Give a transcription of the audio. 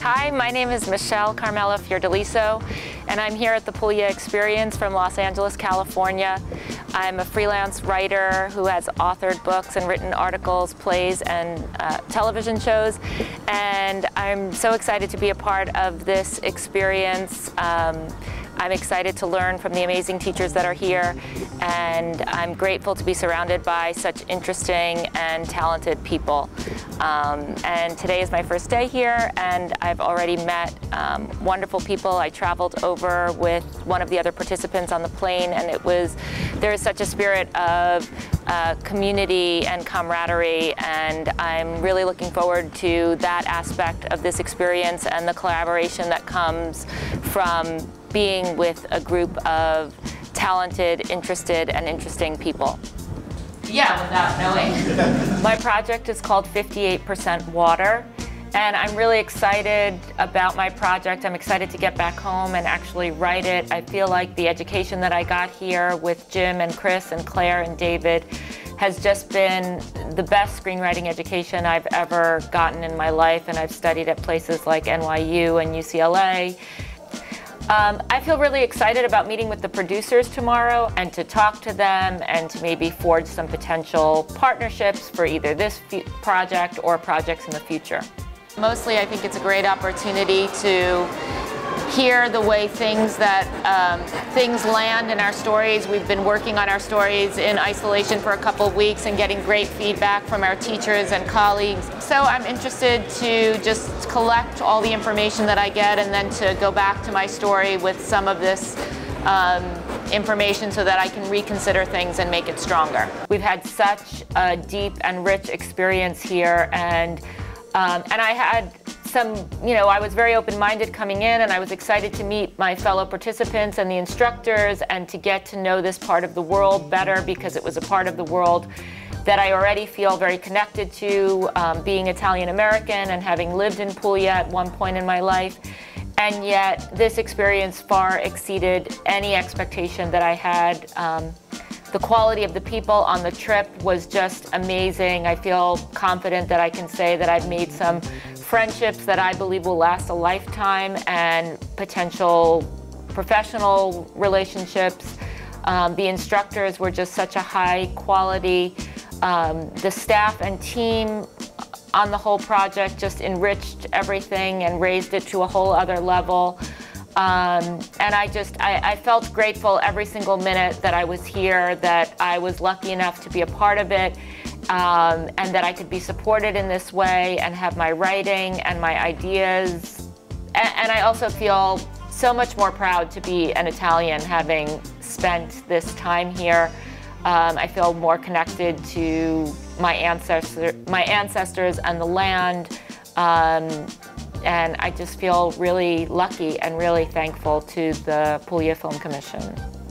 Hi, my name is Michelle Carmela Fiordaliso, and I'm here at the Puglia Experience from Los Angeles, California. I'm a freelance writer who has authored books and written articles, plays, and uh, television shows, and I'm so excited to be a part of this experience. Um, I'm excited to learn from the amazing teachers that are here, and I'm grateful to be surrounded by such interesting and talented people. Um, and today is my first day here, and I've already met um, wonderful people. I traveled over with one of the other participants on the plane, and it was, there is such a spirit of uh, community and camaraderie, and I'm really looking forward to that aspect of this experience and the collaboration that comes from being with a group of talented, interested, and interesting people. Yeah, without knowing. my project is called 58% Water. And I'm really excited about my project. I'm excited to get back home and actually write it. I feel like the education that I got here with Jim and Chris and Claire and David has just been the best screenwriting education I've ever gotten in my life. And I've studied at places like NYU and UCLA. Um, I feel really excited about meeting with the producers tomorrow and to talk to them and to maybe forge some potential partnerships for either this project or projects in the future. Mostly, I think it's a great opportunity to hear the way things that um, things land in our stories. We've been working on our stories in isolation for a couple of weeks and getting great feedback from our teachers and colleagues. So I'm interested to just collect all the information that I get and then to go back to my story with some of this um, information so that I can reconsider things and make it stronger. We've had such a deep and rich experience here and um, and I had some, you know, I was very open-minded coming in and I was excited to meet my fellow participants and the instructors and to get to know this part of the world better because it was a part of the world that I already feel very connected to, um, being Italian American and having lived in Puglia at one point in my life. And yet, this experience far exceeded any expectation that I had. Um, the quality of the people on the trip was just amazing. I feel confident that I can say that I've made some friendships that I believe will last a lifetime and potential professional relationships. Um, the instructors were just such a high quality. Um, the staff and team on the whole project just enriched everything and raised it to a whole other level. Um, and I just, I, I, felt grateful every single minute that I was here, that I was lucky enough to be a part of it, um, and that I could be supported in this way and have my writing and my ideas. And, and I also feel so much more proud to be an Italian having spent this time here. Um, I feel more connected to my, ancestor, my ancestors and the land. Um, and I just feel really lucky and really thankful to the Puglia Film Commission.